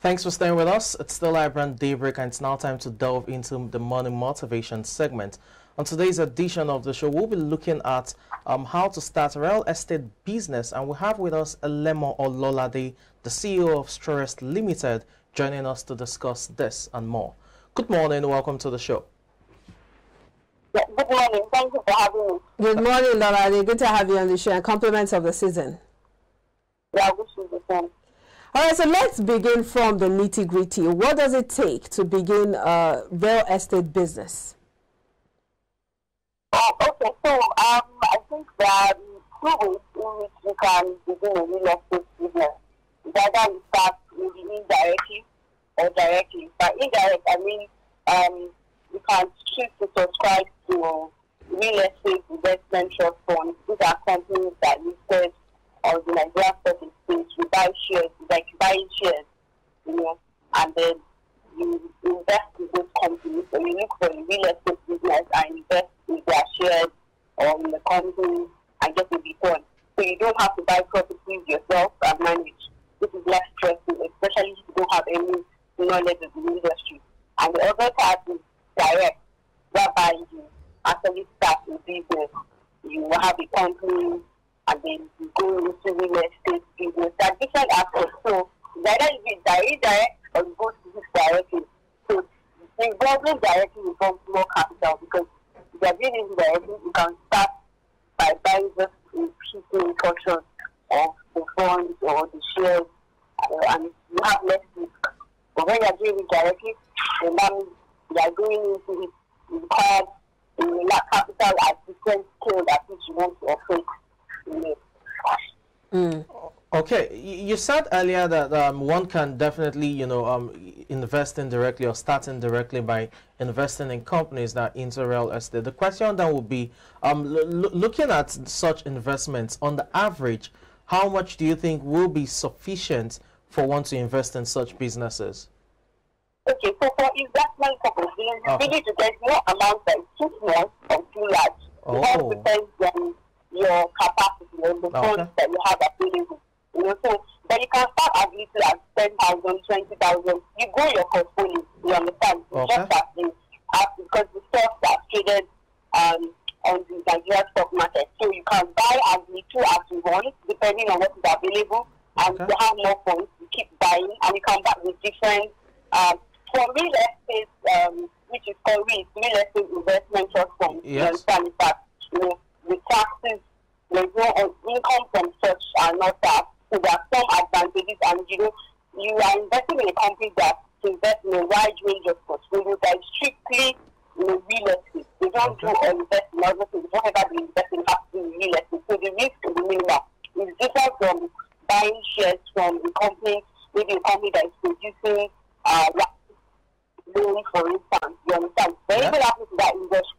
Thanks for staying with us. It's still Vibrant Daybreak and it's now time to delve into the Money Motivation segment. On today's edition of the show, we'll be looking at um, how to start a real estate business and we have with us Elemo Ololade, the CEO of Strorest Limited, joining us to discuss this and more. Good morning, welcome to the show. Yeah, good morning, thank you for having me. Good morning, Lolade. Good to have you on the show and compliments of the season. Yeah, wish you the same. All right, so let's begin from the nitty gritty. What does it take to begin a real estate business? Uh, okay, so um, I think there are two ways in which you can begin a real estate business. Either you start maybe indirectly or directly. By indirect, I mean um, you can choose to subscribe to real estate investment trust funds. These are companies that listed on the Nigeria Stock Exchange. You buy shares, like buying shares, you know, and then you invest in those companies. So you look for a real estate business and invest in their shares or in the company and get a return. So you don't have to buy properties yourself and manage. This is less stressful, especially if you don't have any knowledge of the industry. And the other part is direct, whereby you actually start a business. You have a company and then you go into real estate business. There are different aspects. So either you be direct or you go to this directly. So involving directly involves more capital because if you are doing it directly, you can start by buying just a piece portion of the funds or the shares uh, and you have less risk. But when you are doing it directly, that means you are going into it required a capital at different scale that you want to operate. Mm. Okay, you said earlier that um, one can definitely, you know, um, invest indirectly or start indirectly by investing in companies that enter real estate. The question then would be, um, looking at such investments, on the average, how much do you think will be sufficient for one to invest in such businesses? Okay, so for investment companies, you okay. need to get more amount that is too small or too large. Oh. It all depends on your capacity and the okay. funds that you have available. You know, so but you can start as little as ten thousand, twenty thousand. You grow your portfolio. You understand? Okay. Just as the as because the stocks are traded um, on the Nigeria stock market, so you can buy as little as you want, depending on what is available, and okay. you have more funds. You keep buying, and you come back with different. Um, for real estate, um, which is called real, real estate investment trust fund. Yes. You understand that you know the taxes, there's no income from such are not that. So there are some advantages, and you know, you are investing in a company that invests in a wide range of portfolio that is strictly you know, real estate. They don't okay. do or invest in other things. Whatever they invest in has to be real estate. So the risk is minimal. It's different from buying shares from a company, maybe a company that is producing uh, loan, for instance. You understand? So yeah. anything happens to that industry,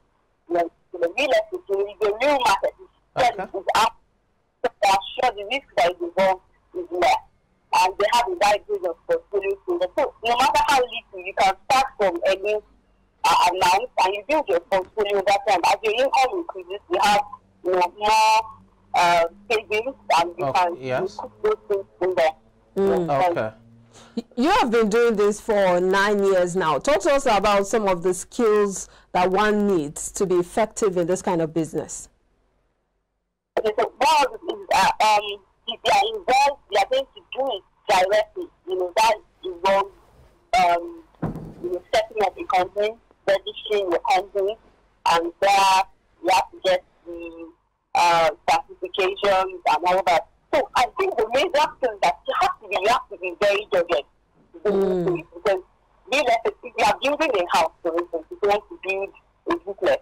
you know, the real estate, the real market is, okay. is up so I'm sure the risk that is involved is less. And they have a wide range of portfolio So no matter how little, you can start from any uh, amount and you build your portfolio over time. As your income increases, you have you know, more uh, savings and you can yes. put those things in there. Mm. Okay. You have been doing this for nine years now. Talk to us about some of the skills that one needs to be effective in this kind of business. Okay, so one of the things are, um, if they are involved, they are going to do it directly. You know, that involves, um, you know, setting up a company, registering your company, and there you have to get the uh, certifications and all that. So I think the major thing that you have to be, you have to be very dogged. Mm. Because real estate, if you are building a house, for instance, if you want to build a duplex,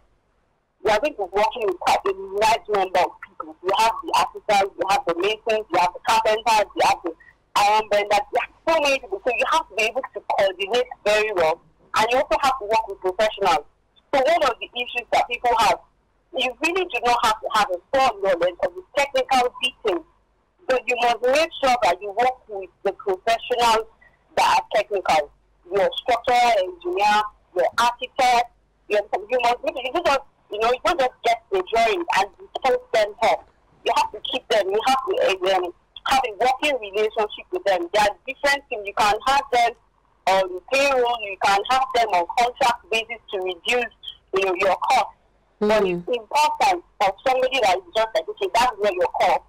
you are going to be working with quite a large number of people. You have the artisans, you have the masons, you have the carpenters, you have the iron benders, you have so many people. So you have to be able to coordinate very well. And you also have to work with professionals. So one of the issues that people have, you really do not have to have a full knowledge of the technical details. But you must make sure that you work with the professionals that are technical. Your structural engineer, your architect, your, you must you just you know, you don't just get the drawings and you post them up. You have to keep them. You have to um, have a working relationship with them. There are different things. You can have them on payroll, you can have them on contract basis to reduce you know, your cost. Mm. But it's important for somebody that is just like, okay, that's where your cost.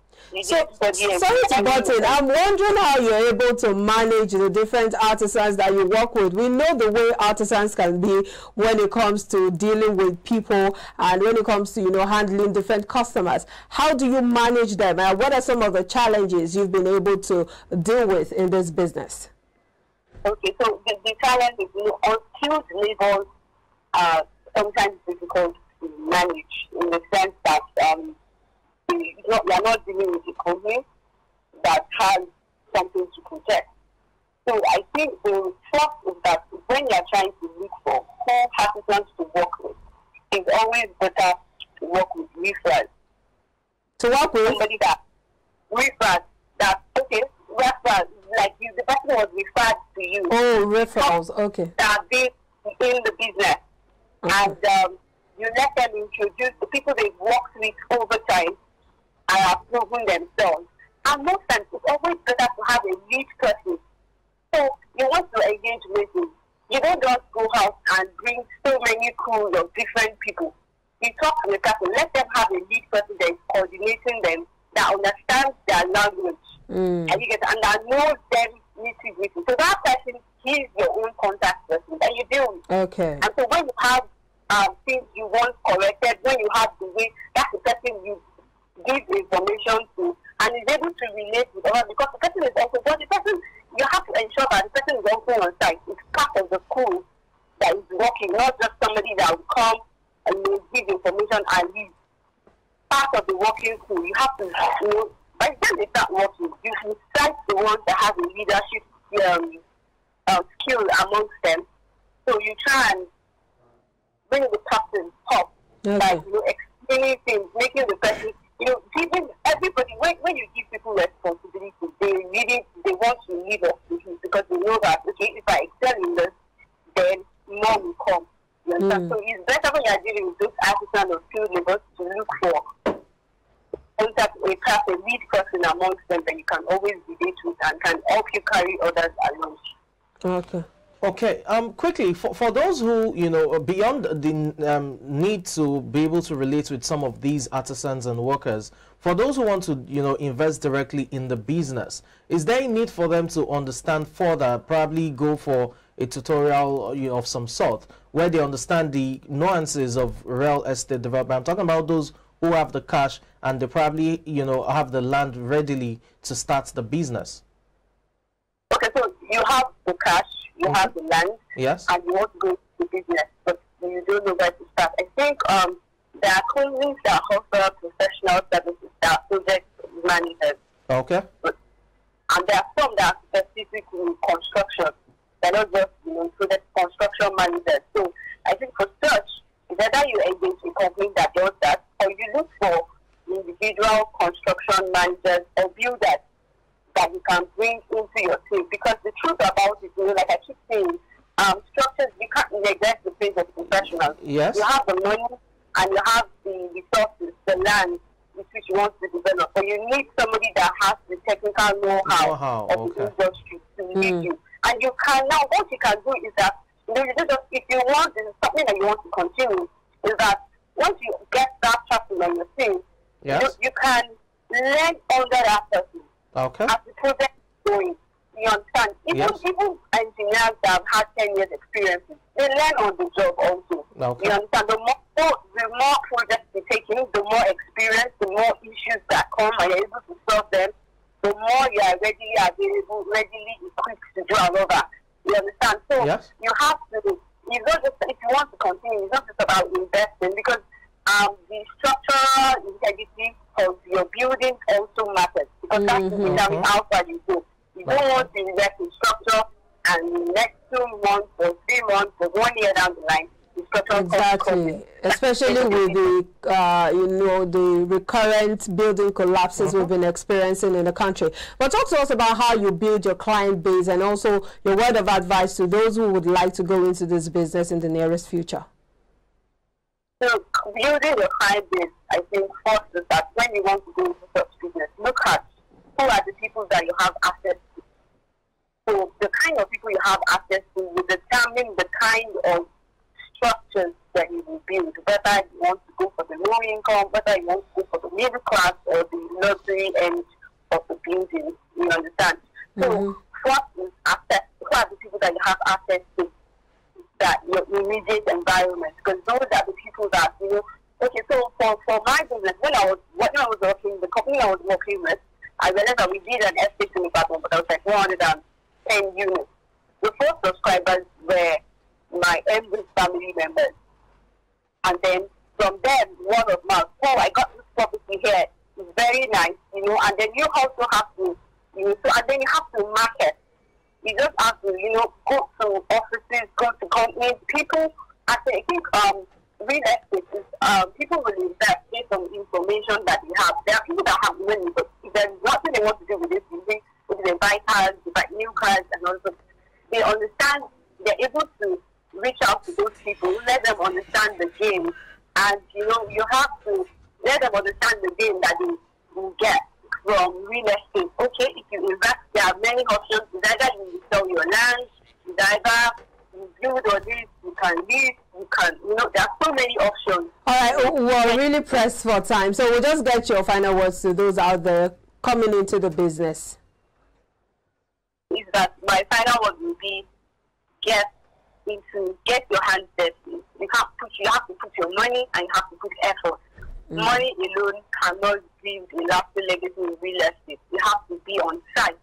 So, sorry butt in. I'm wondering how you're able to manage the different artisans that you work with. We know the way artisans can be when it comes to dealing with people and when it comes to, you know, handling different customers. How do you manage them? And what are some of the challenges you've been able to deal with in this business? Okay, so the, the challenge is, you know, unskilled labor are sometimes difficult to manage in the sense that um, we are not dealing with a company that has something to protect. So I think the first is that when you are trying to look for who artisans to work with, it's always better to work with referrals. To work with somebody that referrals that okay, referrals like you, the person was referred to you. Oh, referrals, okay. That be in the business, okay. and um, you let them introduce the people they've worked with over time and have proven themselves. And most times, it's always better to have a lead person. So you want to engage with them. You don't just go out and bring so many crews of different people. You talk to the person, let them have a lead person that is coordinating them, that understands their language, mm. and you get and that knows them nitty gritty. So that person is your own contact person that you deal with. Okay. And so when you have um, things you want corrected, when you have the way, that's the person you give information to and is able to relate with others because the person is also but the person you have to ensure that the person is also on site. It's part of the crew that is working, not just somebody that will come and will give information and leave. Part of the working crew. You have to you know by the time they start working, you should cite the ones that have a leadership um, uh, skill amongst them. So you try and bring the person up okay. by you know, explaining things, making the person you know, giving everybody when, when you give people responsibility, they really they want to live up to you because they know that okay, if I excel in this, then more will come. You understand? Mm. So it's better when you're dealing with those artisans or field laborers to look for a class, a lead person amongst them that you can always relate with and can help you carry others along. Okay. Okay, um, quickly, for, for those who, you know, beyond the um, need to be able to relate with some of these artisans and workers, for those who want to, you know, invest directly in the business, is there a need for them to understand further, probably go for a tutorial you know, of some sort, where they understand the nuances of real estate development? I'm talking about those who have the cash and they probably, you know, have the land readily to start the business. Okay, so you have the cash you mm -hmm. have the land, yes, and you want to go to business, but you don't know where to start. I think um, there are companies that offer professional services that are project managers. Okay. But, and there are some that are specific in construction. They're not just you know project construction managers. So I think for such, either you engage a company that does that, or you look for individual construction managers or builders that you can bring into your team. Because the truth about it, you know, like I keep saying, um, structures, you can't neglect the place of professionals. Yes. You have the money and you have the resources, the land with which you want to develop. But you need somebody that has the technical know-how, know-how of okay. the industry to lead mm. you. And you can now, what you can do is that, you know, you just, if you want, this is something that you want to continue, is that once you get that person on your team, yes. you, you can learn under that person. Okay. As the project going, you understand? Even, yes. even engineers that have had 10 years experience, they learn on the job also. Okay. You understand? The more, the more projects you take in, the more experience, the more issues that come and you're able to solve them, the more you are readily available, readily equipped to do another. You understand? So yes. you have to, it's not just, if you want to continue, it's not just about investing because um, the structural integrity of your building also matters mm-hmm. how far you go. You don't want to invest in structure and next two months or three months or one year down the line, Exactly, especially with the uh, you know the recurrent building collapses uh -huh. we've been experiencing in the country. But talk to us about how you build your client base and also your word of advice to those who would like to go into this business in the nearest future. So building your client base, I think first is that when you want to go into such business, look at who are the people that you have access to. So the kind of people you have access to will determine the kind of structures that you will build, whether you want to go for the low income, whether you want to go for the middle class or the luxury end of the building. You understand? So mm-hmm. what is access? Who are the people that you have access to? That your immediate environment, because those are the people that you know. Okay, so for, for my business, when I was when I was working, the company I was working with, I realized that we did an estate in department, but I was like 110 units. The first subscribers were my English family members. And then from them, word of mouth, oh, I got this property here. It's very nice, you know, and then you have to, you know, so, and then you have to market. You just have to, you know, go to offices, go to companies. People, I think, um, real estate is, um, people will invest based on information that they have. There are people that have money, but if there's nothing they want to do with this, they, they buy cars, they buy new cars, and also they understand, they're able to reach out to those people, let them understand the game, and you know you have to let them understand the game that they will get from real estate. Okay, if you invest, there are many options. It's either you sell your land, it's either you build or this, you can lease, you can, you know, there are so many options. All right, oh, we're really pressed for time, so we'll just get your final words to those out there coming into the business. That my final word will be get to get your hands dirty. You have put you have to put your money and you have to put effort. Mm. Money alone cannot give a lasting legacy in real estate. You have to be on site.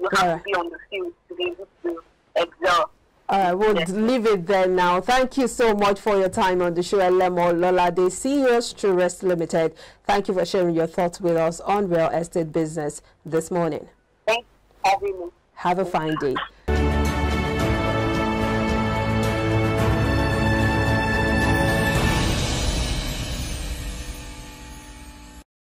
You have to be on the field to be able to excel. All right, we'll yes. leave it there now. Thank you so much for your time on the show, Elemo Lolade, CEO Trust Limited. Thank you for sharing your thoughts with us on real estate business this morning. Thanks for having me. Have a fine day.